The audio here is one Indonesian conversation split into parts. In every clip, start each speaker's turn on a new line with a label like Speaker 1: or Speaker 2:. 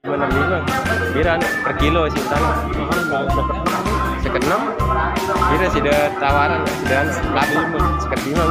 Speaker 1: Lima enam lima. Bira anu, per kilo sih tanah. Seket enam. Bira sudah tawaran dan laku seket lima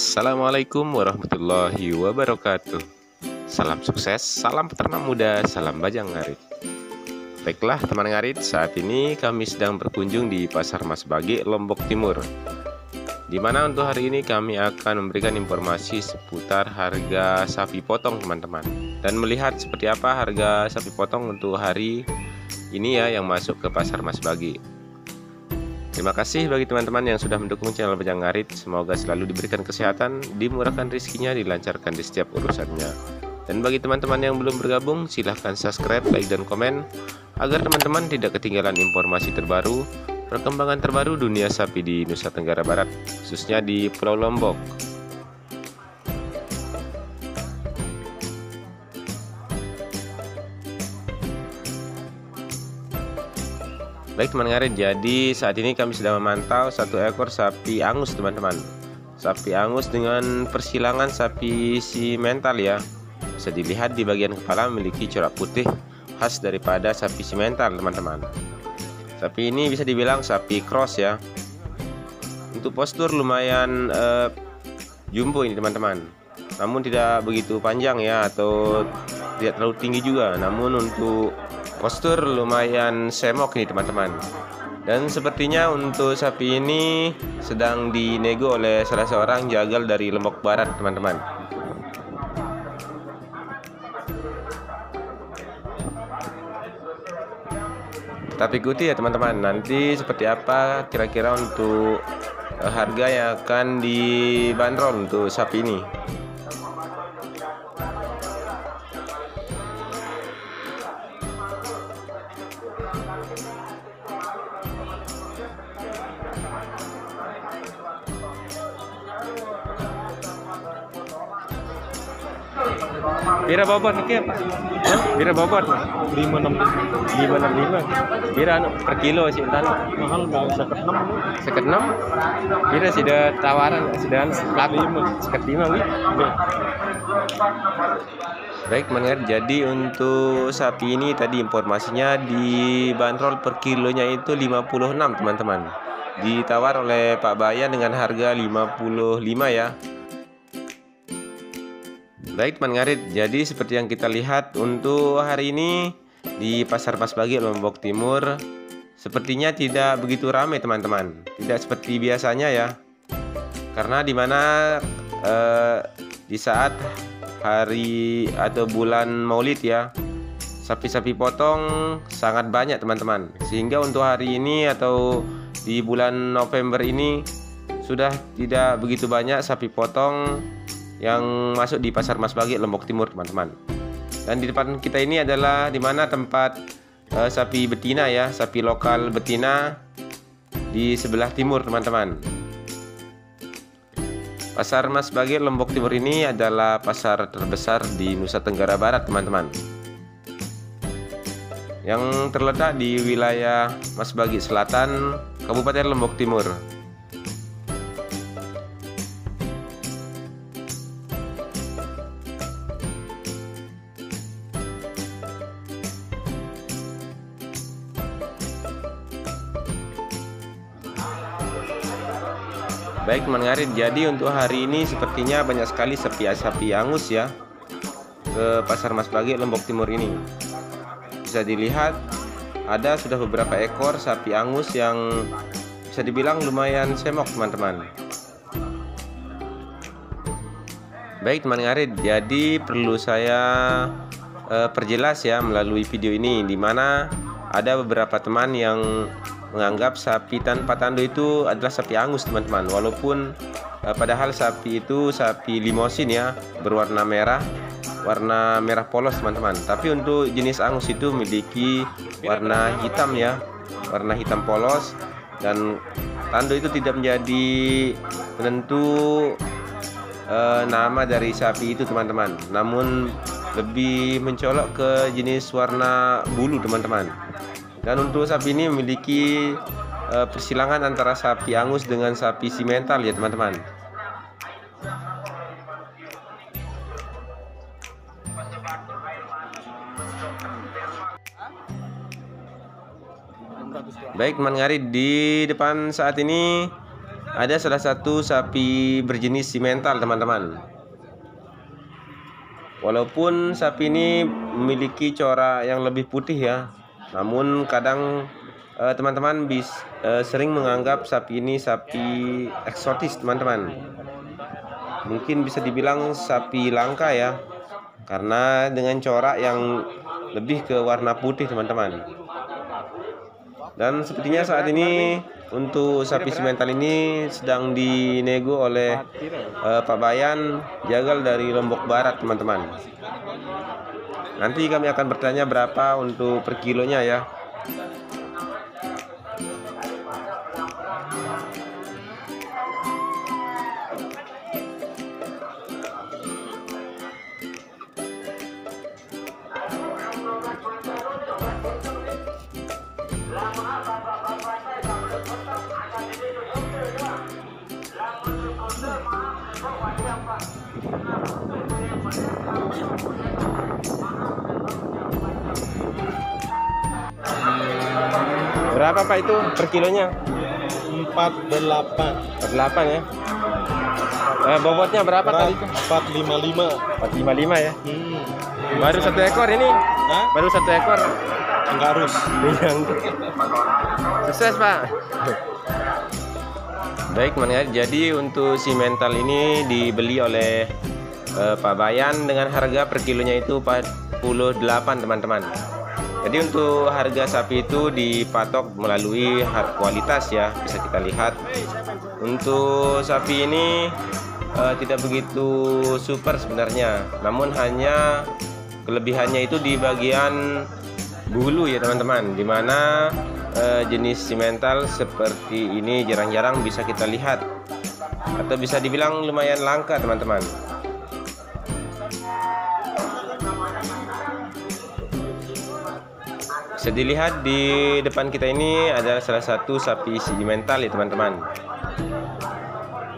Speaker 1: Assalamualaikum warahmatullahi wabarakatuh. Salam sukses, salam peternak muda, salam bajang ngarit. Baiklah teman ngarit, saat ini kami sedang berkunjung di Pasar Mas Bagi, Lombok Timur. Di mana untuk hari ini kami akan memberikan informasi seputar harga sapi potong teman-teman. Dan melihat seperti apa harga sapi potong untuk hari ini ya yang masuk ke Pasar Mas Bagi Terima kasih bagi teman-teman yang sudah mendukung channel Bajang Ngarit. Semoga selalu diberikan kesehatan, dimurahkan rizkinya, dilancarkan di setiap urusannya. Dan bagi teman-teman yang belum bergabung, silahkan subscribe, like, dan komen agar teman-teman tidak ketinggalan informasi terbaru, perkembangan terbaru dunia sapi di Nusa Tenggara Barat, khususnya di Pulau Lombok. Baik teman ngarit, jadi saat ini kami sedang memantau satu ekor sapi angus teman-teman. Sapi angus dengan persilangan sapi si mental ya. Bisa dilihat di bagian kepala memiliki corak putih khas daripada sapi si mental teman-teman. Sapi ini bisa dibilang sapi cross ya. Untuk postur lumayan eh, jumbo ini teman-teman. Namun tidak begitu panjang ya atau tidak terlalu tinggi juga. Namun untuk postur lumayan semok nih teman-teman. Dan sepertinya untuk sapi ini sedang dinego oleh salah seorang jagal dari Lombok Barat teman-teman. Tapi ikuti ya teman-teman. Nanti seperti apa kira-kira untuk eh, harga yang akan dibanderol untuk sapi ini Bira bobot nih apa? Bira bobot
Speaker 2: lima enam
Speaker 1: lima enam lima. Bira anu per kilo sih tanah.
Speaker 2: mahal nggak seket enam
Speaker 1: Seket enam. Bira sudah tawaran sudah laku seket lima wi. Baik mendengar jadi untuk sapi ini tadi informasinya dibanderol per kilonya itu 56 teman-teman ditawar oleh Pak Bayan dengan harga 55 ya Baik teman ngarit, jadi seperti yang kita lihat untuk hari ini di Pasar Mas Bagi Lombok Timur sepertinya tidak begitu ramai teman-teman. Tidak seperti biasanya ya. Karena di mana eh, di saat hari atau bulan Maulid ya, sapi-sapi potong sangat banyak teman-teman. Sehingga untuk hari ini atau di bulan November ini sudah tidak begitu banyak sapi potong yang masuk di pasar Mas Bagi Lombok Timur teman-teman. Dan di depan kita ini adalah di mana tempat uh, sapi betina ya sapi lokal betina di sebelah timur teman-teman. Pasar Mas Bagi Lombok Timur ini adalah pasar terbesar di Nusa Tenggara Barat teman-teman. Yang terletak di wilayah Mas Bagi Selatan Kabupaten Lombok Timur teman ngarit, jadi untuk hari ini sepertinya banyak sekali sapi-sapi angus ya ke pasar Mas Bagi Lombok Timur ini. Bisa dilihat ada sudah beberapa ekor sapi angus yang bisa dibilang lumayan semok teman-teman. Baik teman ngarit, jadi perlu saya eh, perjelas ya melalui video ini di mana ada beberapa teman yang menganggap sapi tanpa tando itu adalah sapi angus teman-teman. Walaupun eh, padahal sapi itu sapi limosin ya berwarna merah warna merah polos teman-teman. Tapi untuk jenis angus itu memiliki warna hitam ya warna hitam polos dan tando itu tidak menjadi penentu eh, nama dari sapi itu teman-teman. Namun lebih mencolok ke jenis warna bulu teman-teman dan untuk sapi ini memiliki uh, persilangan antara sapi angus dengan sapi simental ya teman-teman. Baik teman ngarit di depan saat ini ada salah satu sapi berjenis simental teman-teman. Walaupun sapi ini memiliki corak yang lebih putih ya namun kadang eh, teman-teman uh, bis uh, sering menganggap sapi ini sapi eksotis teman-teman. Mungkin bisa dibilang sapi langka ya karena dengan corak yang lebih ke warna putih teman-teman. Dan sepertinya saat ini untuk sapi simental ini sedang dinego oleh uh, Pak Bayan jagal dari Lombok Barat teman-teman Nanti kami akan bertanya berapa untuk per kilonya ya. Berapa Pak itu per kilonya?
Speaker 2: 48.
Speaker 1: 48 ya. Eh, bobotnya berapa tadi?
Speaker 2: 455.
Speaker 1: 455 ya.
Speaker 2: Hmm.
Speaker 1: Baru satu ekor ini.
Speaker 2: Hah?
Speaker 1: Baru satu ekor.
Speaker 2: Enggak harus.
Speaker 1: Sukses Pak. Baik teman jadi untuk si mental ini dibeli oleh uh, Pak Bayan dengan harga per kilonya itu 48 teman-teman. Jadi untuk harga sapi itu dipatok melalui kualitas ya, bisa kita lihat. Untuk sapi ini uh, tidak begitu super sebenarnya, namun hanya kelebihannya itu di bagian bulu ya teman-teman, di mana uh, jenis simental seperti ini jarang-jarang bisa kita lihat atau bisa dibilang lumayan langka teman-teman. Bisa dilihat di depan kita ini adalah salah satu sapi simental ya teman-teman.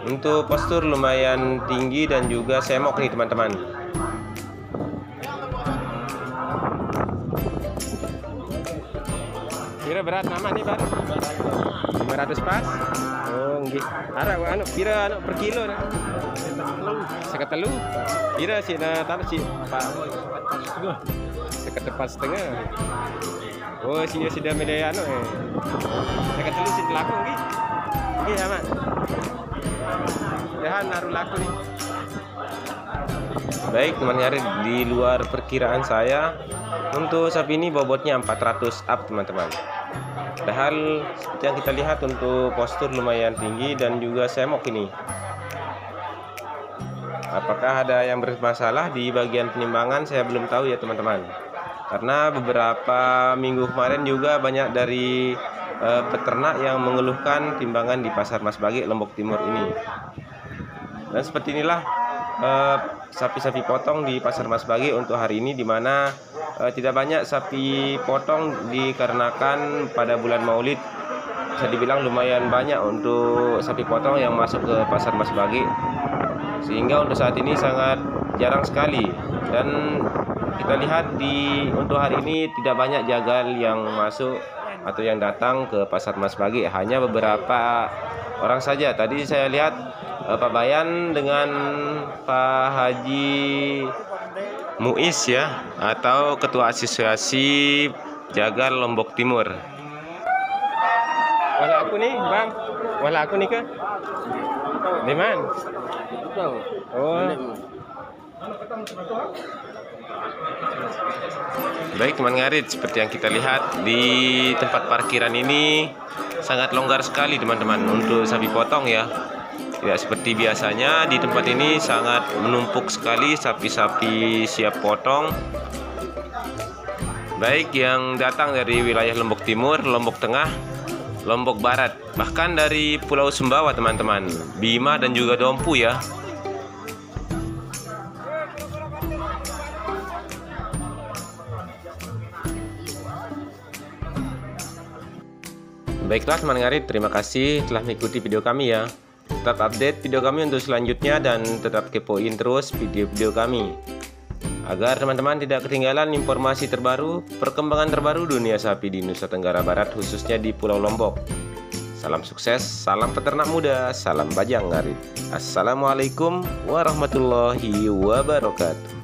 Speaker 1: Untuk postur lumayan tinggi dan juga semok nih teman-teman. Kira berat nama nih baru 500 pas. Oh, nggih. Ara anu kira anu per kilo nah. Sekat telu. Kira sih na tanah sih Pak. Sekat tepat setengah. Oh, sini sudah media anu eh. Saya kata lu sini laku nggih. Nggih aman. Dahan naruh laku nih. Baik teman nyari di luar perkiraan saya untuk sapi ini bobotnya 400 up teman-teman. Padahal yang kita lihat untuk postur lumayan tinggi dan juga semok ini. Apakah ada yang bermasalah di bagian penimbangan? Saya belum tahu ya teman-teman. Karena beberapa minggu kemarin juga banyak dari uh, peternak yang mengeluhkan timbangan di pasar Mas Bagi Lombok Timur ini. Dan seperti inilah eh, sapi-sapi uh, potong di pasar Mas Bagi untuk hari ini di mana uh, tidak banyak sapi potong dikarenakan pada bulan Maulid. Bisa dibilang lumayan banyak untuk sapi potong yang masuk ke pasar Mas Bagi sehingga untuk saat ini sangat jarang sekali. Dan kita lihat di untuk hari ini tidak banyak jagal yang masuk atau yang datang ke pasar Mas Bagi hanya beberapa orang saja. Tadi saya lihat uh, Pak Bayan dengan Pak Haji Muiz ya atau ketua asosiasi jagal Lombok Timur. Wala aku nih bang wala aku di mana oh. Baik teman ngarit, seperti yang kita lihat di tempat parkiran ini sangat longgar sekali teman-teman untuk sapi potong ya. Tidak seperti biasanya di tempat ini sangat menumpuk sekali sapi-sapi siap potong. Baik yang datang dari wilayah Lombok Timur, Lombok Tengah, Lombok Barat bahkan dari Pulau Sumbawa teman-teman Bima dan juga Dompu ya Baiklah teman ngarit, terima kasih telah mengikuti video kami ya. Tetap update video kami untuk selanjutnya dan tetap kepoin terus video-video kami. Agar teman-teman tidak ketinggalan informasi terbaru, perkembangan terbaru dunia sapi di Nusa Tenggara Barat khususnya di Pulau Lombok. Salam sukses, salam peternak muda, salam bajang ngarit. Assalamualaikum warahmatullahi wabarakatuh.